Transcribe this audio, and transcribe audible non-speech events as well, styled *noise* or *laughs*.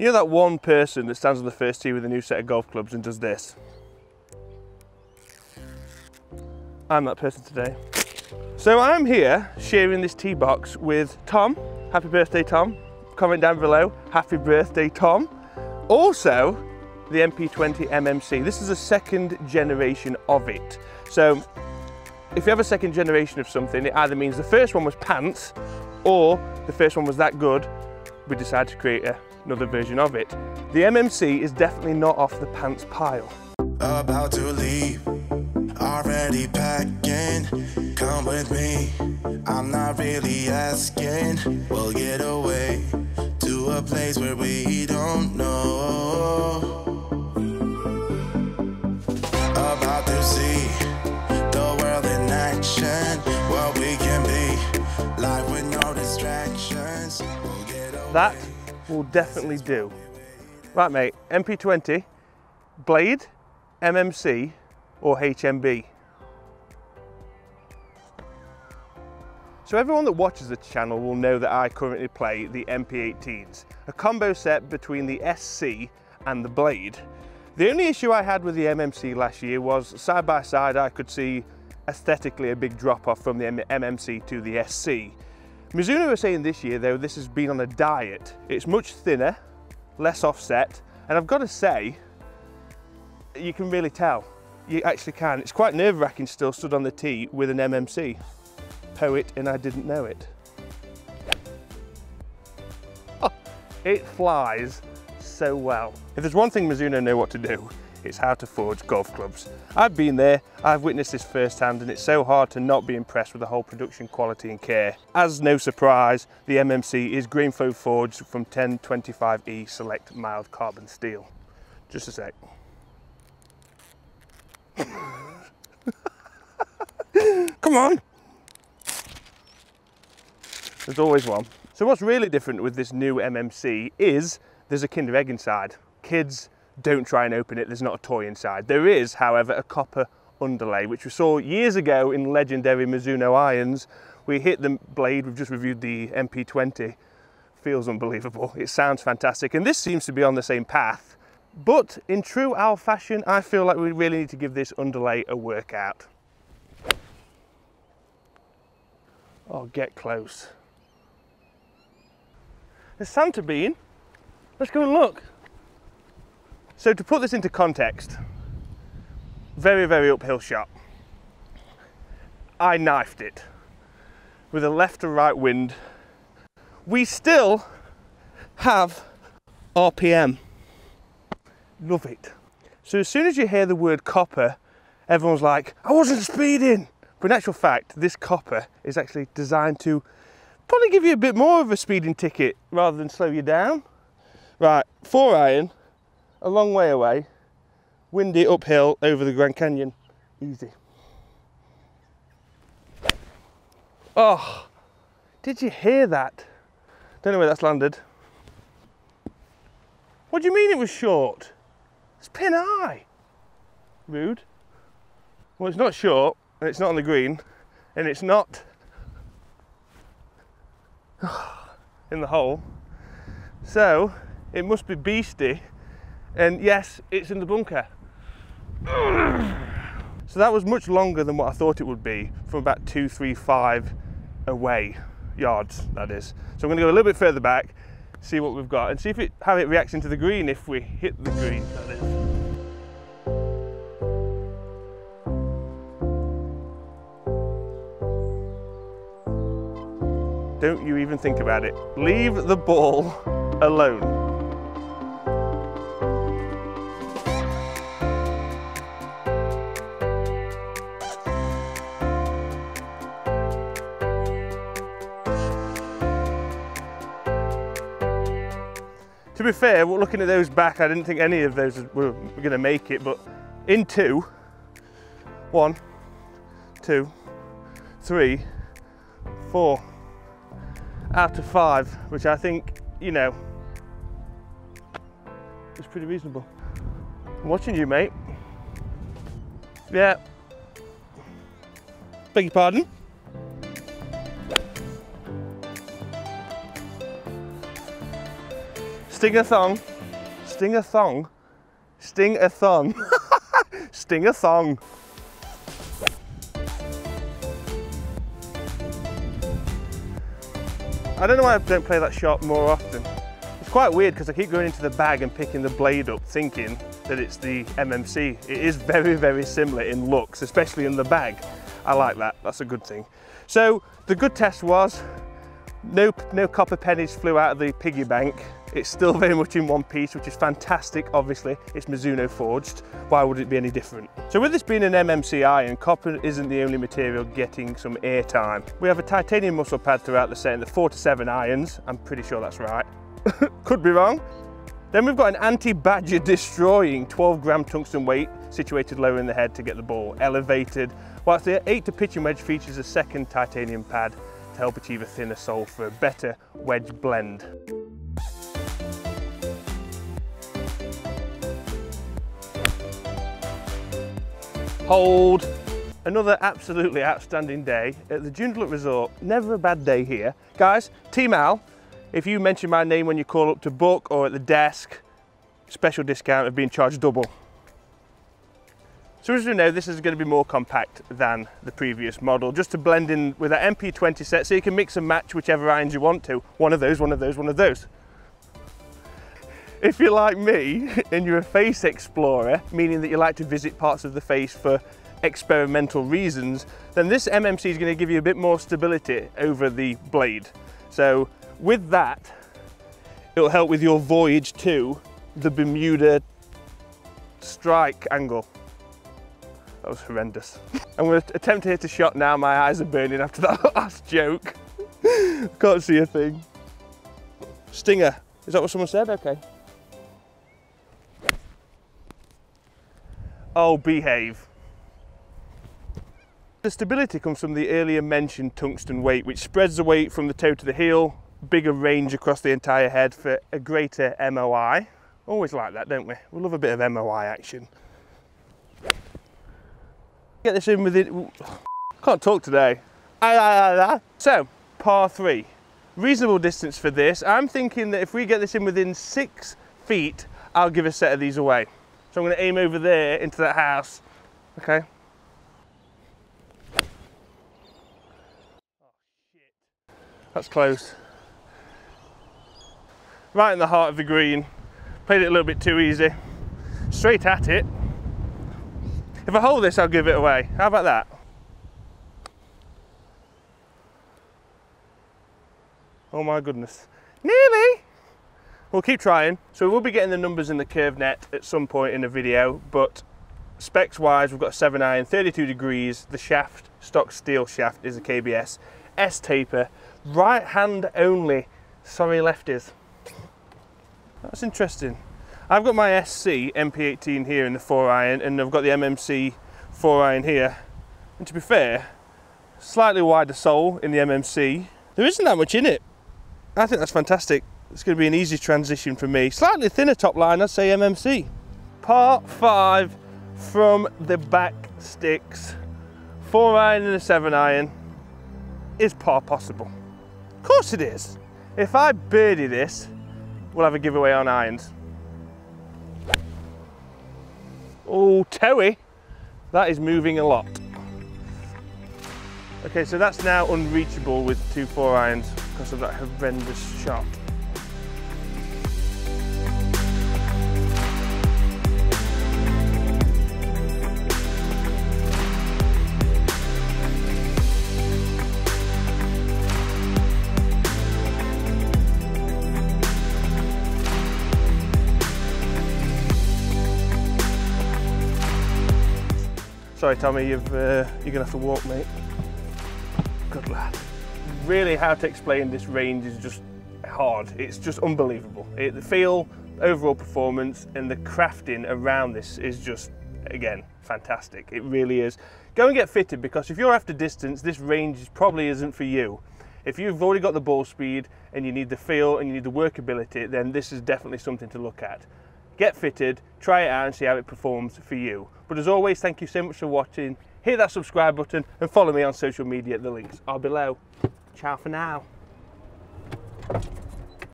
You know that one person that stands on the first tee with a new set of golf clubs and does this? I'm that person today. So I'm here sharing this tee box with Tom. Happy birthday, Tom. Comment down below, happy birthday, Tom. Also, the MP20 MMC. This is a second generation of it. So if you have a second generation of something, it either means the first one was pants or the first one was that good, we decided to create a, another version of it. The MMC is definitely not off the pants pile. About to leave, already packing, come with me. I'm not really asking, we'll get away to a place where we don't know. About to see the world in action, what we can be, life with no distractions. We'll that will definitely do. Right mate, MP20, Blade, MMC or HMB. So everyone that watches the channel will know that I currently play the MP18s, a combo set between the SC and the Blade. The only issue I had with the MMC last year was side by side I could see aesthetically a big drop off from the MMC to the SC. Mizuno are saying this year though this has been on a diet. It's much thinner, less offset, and I've got to say, you can really tell. You actually can. It's quite nerve wracking still stood on the tee with an MMC poet and I didn't know it. *laughs* It flies so well. If there's one thing Mizuno know what to do, it's how to forge golf clubs. I've been there, I've witnessed this firsthand and it's so hard to not be impressed with the whole production quality and care. As no surprise, the MMC is Grain Flow forged from 1025E Select Mild Carbon Steel. Just a sec. *laughs* Come on! There's always one. So what's really different with this new MMC is there's a Kinder Egg inside. Kids, don't try and open it, there's not a toy inside. There is, however, a copper underlay, which we saw years ago in legendary Mizuno irons. We hit the blade, we've just reviewed the MP20. Feels unbelievable, it sounds fantastic. And this seems to be on the same path. But in true Al fashion, I feel like we really need to give this underlay a workout. Oh, get close. There's Santa bean. Let's go and look. So to put this into context, very, very uphill shot. I knifed it with a left to right wind. We still have RPM. Love it. So as soon as you hear the word copper, everyone's like, I wasn't speeding. But in actual fact, this copper is actually designed to probably give you a bit more of a speeding ticket rather than slow you down. Right, four iron, a long way away, windy uphill over the Grand Canyon, easy. Oh, did you hear that? Don't know where that's landed. What do you mean it was short? It's pin high. Rude. Well, it's not short, and it's not on the green, and it's not *sighs* in the hole. So it must be beastie. And yes, it's in the bunker. So that was much longer than what I thought it would be from about two, three, five away yards, that is. So I'm gonna go a little bit further back, see what we've got and see if it, how it reacts into the green if we hit the green, that is. Don't you even think about it. Leave the ball alone. To be fair, looking at those back, I didn't think any of those were, going to make it, but in two, one, two, three, four, out of five, which I think, you know, is pretty reasonable. I'm watching you, mate. Yeah. Beg your pardon? Sting a thong. Sting a thong. Sting a thong. *laughs* Sting a thong. I don't know why I don't play that shot more often. It's quite weird because I keep going into the bag and picking the blade up thinking that it's the MMC. It is very, very similar in looks, especially in the bag. I like that, that's a good thing. So the good test was no, no copper pennies flew out of the piggy bank. It's still very much in one piece, which is fantastic, obviously. It's Mizuno forged. Why would it be any different? So with this being an MMC iron, copper isn't the only material getting some airtime. We have a titanium muscle pad throughout the set in the four to seven irons. I'm pretty sure that's right. *laughs* Could be wrong. Then we've got an anti-badger destroying 12 gram tungsten weight situated lower in the head to get the ball elevated, whilst the 8 to pitching wedge features a second titanium pad to help achieve a thinner sole for a better wedge blend. Hold. Another absolutely outstanding day at the Joondalup Resort. Never a bad day here. Guys, Team Al, if you mention my name when you call up to book or at the desk, special discount of being charged double. So as we know, this is going to be more compact than the previous model, just to blend in with that MP20 set so you can mix and match whichever irons you want to. One of those, one of those, one of those. If you're like me and you're a face explorer, meaning that you like to visit parts of the face for experimental reasons, then this MMC is going to give you a bit more stability over the blade. So with that, it'll help with your voyage to the Bermuda strike angle. That was horrendous. I'm going to attempt to hit a shot now. My eyes are burning after *laughs* that last joke. *laughs* Can't see a thing. Stinger. Is that what someone said? Okay. Oh, behave. The stability comes from the earlier mentioned tungsten weight, which spreads the weight from the toe to the heel, bigger range across the entire head for a greater MOI. Always like that, don't we? We love a bit of MOI action. Get this in with it. *sighs* Can't talk today. So, par three. Reasonable distance for this. I'm thinking that if we get this in within six feet, I'll give a set of these away. So I'm going to aim over there into that house. Okay. Oh, That's close. Right in the heart of the green. Played it a little bit too easy. Straight at it. If I hold this, I'll give it away. How about that? Oh my goodness. Nearly! We'll keep trying. So we'll be getting the numbers in the curve net at some point in the video, but specs wise, we've got a 7 iron, 32 degrees. The shaft, stock steel shaft, is a KBS. S taper, right hand only. Sorry, lefties. That's interesting. I've got my SC MP18 here in the 4 iron, and I've got the MMC 4 iron here. And to be fair, slightly wider sole in the MMC. There isn't that much in it. I think that's fantastic. It's going to be an easy transition for me. Slightly thinner top line, I'd say MMC. Part five from the back sticks. Four iron and a seven iron. Is par possible? Of course it is. If I birdie this, we'll have a giveaway on irons. Oh, toey. That is moving a lot. Okay, so that's now unreachable with two four irons because of that horrendous shot. Sorry, Tommy, you've, uh, you're gonna have to walk, mate. Good lad. Really, how to explain this range is just hard. It's just unbelievable. It, the feel, overall performance, and the crafting around this is just, again, fantastic. It really is. Go and get fitted because if you're after distance, this range probably isn't for you. If you've already got the ball speed and you need the feel and you need the workability, then this is definitely something to look at get fitted, try it out and see how it performs for you. But as always, thank you so much for watching. Hit that subscribe button and follow me on social media. The links are below. Ciao for now.